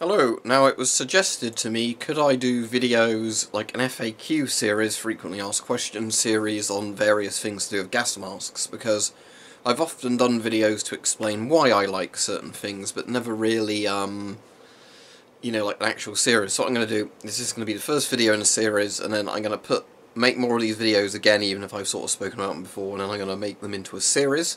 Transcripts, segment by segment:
Hello, now it was suggested to me could I do videos like an FAQ series, frequently asked questions series on various things to do with gas masks because I've often done videos to explain why I like certain things but never really um you know like an actual series. So what I'm going to do is this is going to be the first video in a series and then I'm going to put make more of these videos again even if I've sort of spoken about them before and then I'm going to make them into a series.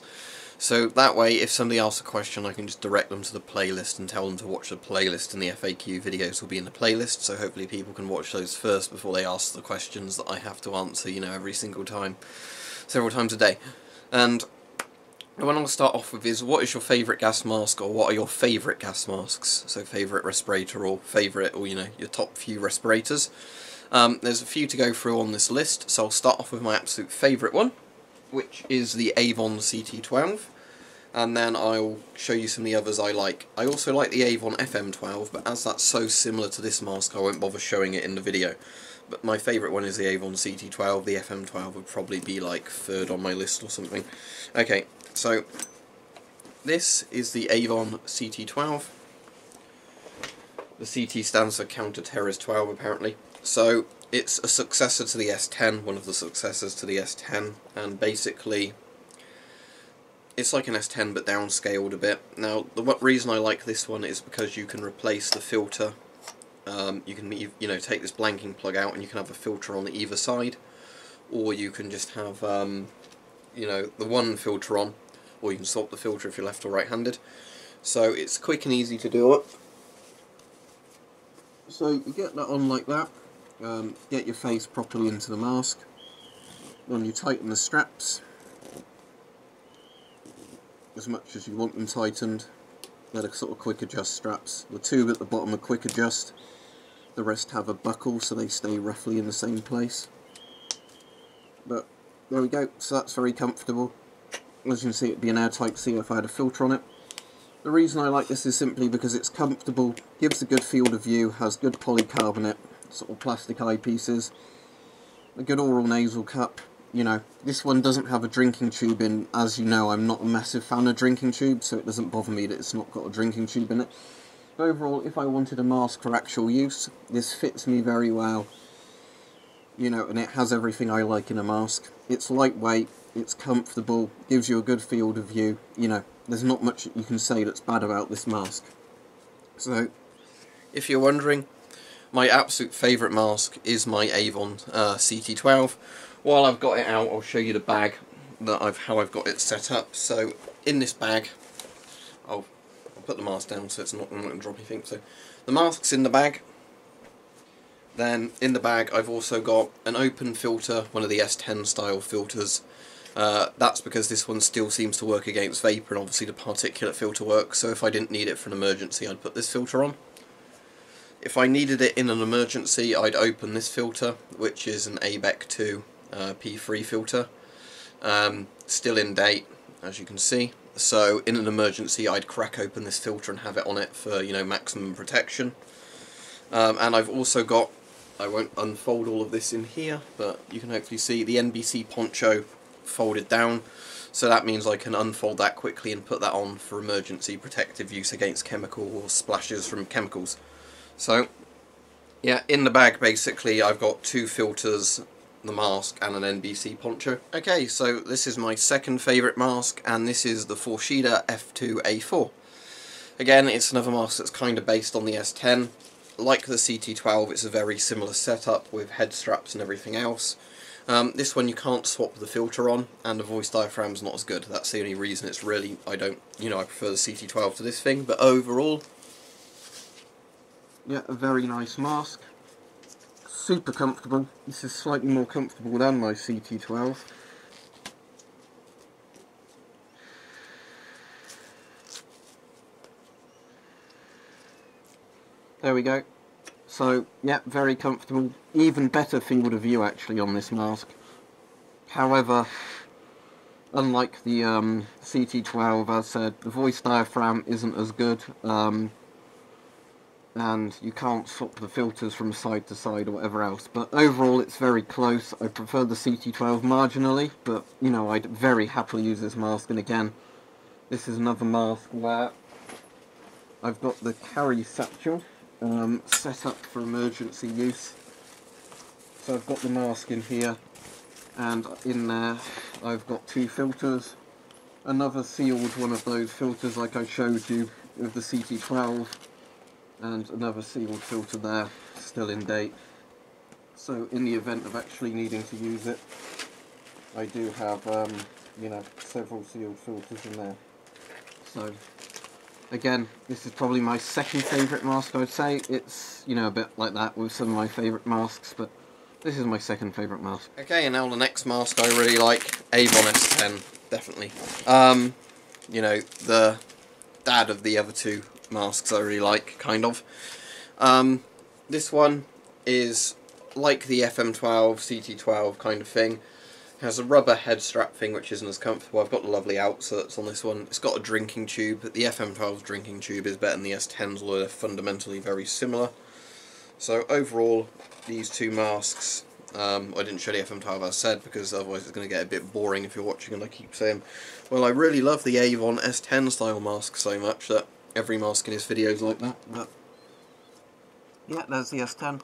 So that way, if somebody asks a question, I can just direct them to the playlist and tell them to watch the playlist, and the FAQ videos will be in the playlist, so hopefully people can watch those first before they ask the questions that I have to answer, you know, every single time, several times a day. And the one I'll start off with is, what is your favourite gas mask, or what are your favourite gas masks? So favourite respirator, or favourite, or, you know, your top few respirators. Um, there's a few to go through on this list, so I'll start off with my absolute favourite one, which is the Avon CT12 and then I'll show you some of the others I like. I also like the Avon FM12 but as that's so similar to this mask I won't bother showing it in the video. But my favourite one is the Avon CT12, the FM12 would probably be like third on my list or something. Okay, so this is the Avon CT12. The CT stands for Counter Terrorist 12 apparently. So it's a successor to the S10, one of the successors to the S10, and basically it's like an S10 but downscaled a bit. Now the reason I like this one is because you can replace the filter. Um, you can you know take this blanking plug out and you can have a filter on either side, or you can just have um, you know the one filter on, or you can swap the filter if you're left or right-handed. So it's quick and easy to do it. So you get that on like that. Um, get your face properly into the mask. Then you tighten the straps as much as you want them tightened. They're sort of quick adjust straps. The tube at the bottom are quick adjust. The rest have a buckle so they stay roughly in the same place. But there we go, so that's very comfortable. As you can see it'd be an airtight seal if I had a filter on it. The reason I like this is simply because it's comfortable, gives a good field of view, has good polycarbonate, sort of plastic eyepieces, a good oral nasal cup, you know, this one doesn't have a drinking tube in. As you know, I'm not a massive fan of drinking tubes, so it doesn't bother me that it's not got a drinking tube in it. But overall, if I wanted a mask for actual use, this fits me very well. You know, and it has everything I like in a mask. It's lightweight, it's comfortable, gives you a good field of view. You know, there's not much you can say that's bad about this mask. So, if you're wondering, my absolute favourite mask is my Avon uh, CT12 while I've got it out, I'll show you the bag that I've how I've got it set up. So in this bag, I'll, I'll put the mask down so it's not, not going to drop anything. So the mask's in the bag. Then in the bag I've also got an open filter, one of the S10 style filters. Uh, that's because this one still seems to work against vapour and obviously the particulate filter works, so if I didn't need it for an emergency I'd put this filter on. If I needed it in an emergency I'd open this filter, which is an ABEK 2 uh, P3 filter. Um, still in date, as you can see. So in an emergency I'd crack open this filter and have it on it for you know maximum protection. Um, and I've also got, I won't unfold all of this in here, but you can hopefully see the NBC poncho folded down. So that means I can unfold that quickly and put that on for emergency protective use against chemical or splashes from chemicals. So, yeah, in the bag basically I've got two filters the mask and an NBC poncho. Okay, so this is my second favourite mask, and this is the Forsheda F2A4. Again, it's another mask that's kind of based on the S10. Like the CT12, it's a very similar setup with head straps and everything else. Um, this one you can't swap the filter on, and the voice diaphragm's not as good. That's the only reason it's really, I don't, you know, I prefer the CT12 to this thing, but overall, yeah, a very nice mask super comfortable. This is slightly more comfortable than my CT12. There we go. So, yeah, very comfortable. Even better field of view actually on this mask. However, unlike the um, CT12, as I said, the voice diaphragm isn't as good. Um, and you can't swap the filters from side to side or whatever else. But overall, it's very close. I prefer the CT12 marginally, but, you know, I'd very happily use this mask. And again, this is another mask where I've got the carry satchel, um, set up for emergency use. So I've got the mask in here, and in there I've got two filters. Another sealed one of those filters like I showed you with the CT12, and another sealed filter there, still in date. So in the event of actually needing to use it, I do have, um, you know, several sealed filters in there. So, again, this is probably my second favourite mask, I would say. It's, you know, a bit like that with some of my favourite masks, but this is my second favourite mask. Okay, and now the next mask I really like, Avon S10, definitely. Um, you know, the dad of the other two masks I really like, kind of. Um, this one is like the FM12, CT12 kind of thing It has a rubber head strap thing which isn't as comfortable. I've got the lovely outserts on this one. It's got a drinking tube. The FM12's drinking tube is better than the S10's, although they're fundamentally very similar. So overall, these two masks, um, I didn't show the FM12 as I said because otherwise it's going to get a bit boring if you're watching and I keep saying, well I really love the Avon S10 style mask so much that every mask in his videos like that. But yeah, there's the S10.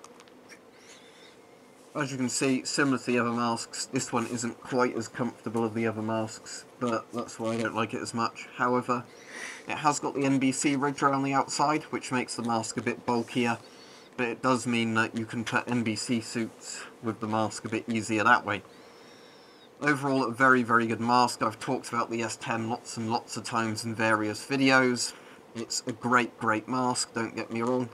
As you can see, similar to the other masks, this one isn't quite as comfortable as the other masks, but that's why I don't like it as much. However, it has got the NBC ridge around the outside, which makes the mask a bit bulkier, but it does mean that you can put NBC suits with the mask a bit easier that way. Overall, a very, very good mask. I've talked about the S10 lots and lots of times in various videos. It's a great, great mask, don't get me wrong.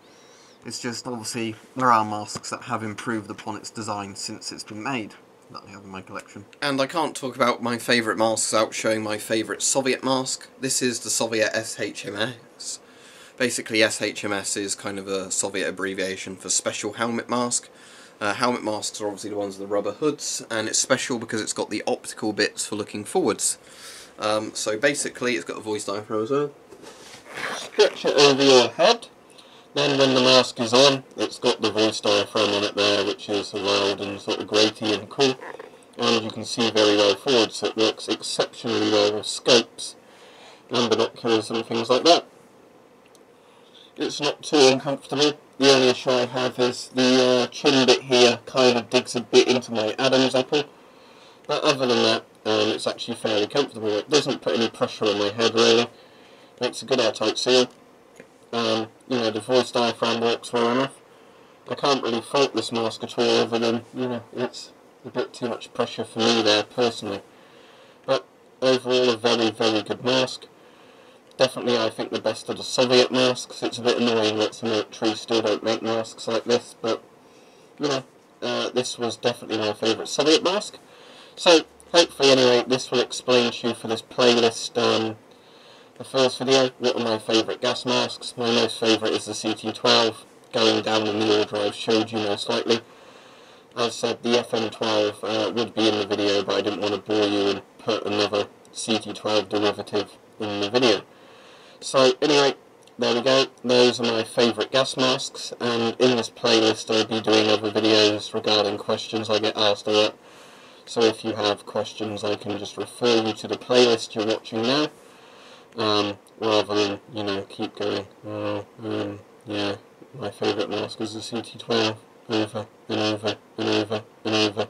It's just, obviously, there are masks that have improved upon its design since it's been made that I have in my collection. And I can't talk about my favourite masks without showing my favourite Soviet mask. This is the Soviet SHMS. Basically, SHMS is kind of a Soviet abbreviation for Special Helmet Mask. Uh, helmet masks are obviously the ones with the rubber hoods, and it's special because it's got the optical bits for looking forwards. Um, so basically, it's got a voice diaphragm as well. Stretch it over your head then when the mask is on, it's got the voice diaphragm on it there, which is loud and sort of grating and cool. And you can see very well forward, so it works exceptionally well with scopes and binoculars and things like that. It's not too uncomfortable. The only issue I have is the uh, chin bit here kind of digs a bit into my Adam's apple. But other than that, um, it's actually fairly comfortable. It doesn't put any pressure on my head really. Makes a good airtight seal um, you know, the voice diaphragm works well enough. I can't really fault this mask at all other than, you know, it's a bit too much pressure for me there personally. But overall a very, very good mask. Definitely I think the best of the Soviet masks. It's a bit annoying that some military still don't make masks like this, but, you know, uh, this was definitely my favourite Soviet mask. So, hopefully anyway, this will explain to you for this playlist um, the first video, what are my favourite gas masks? My most favourite is the CT12, going down in the order I showed you most likely. As said, the FM12 uh, would be in the video, but I didn't want to bore you and put another CT12 derivative in the video. So, anyway, there we go. Those are my favourite gas masks, and in this playlist I'll be doing other videos regarding questions I get asked a lot. So if you have questions, I can just refer you to the playlist you're watching now um, rather than, you know, keep going, oh, um, yeah, my favourite mask is the CT12, over and over and over and over.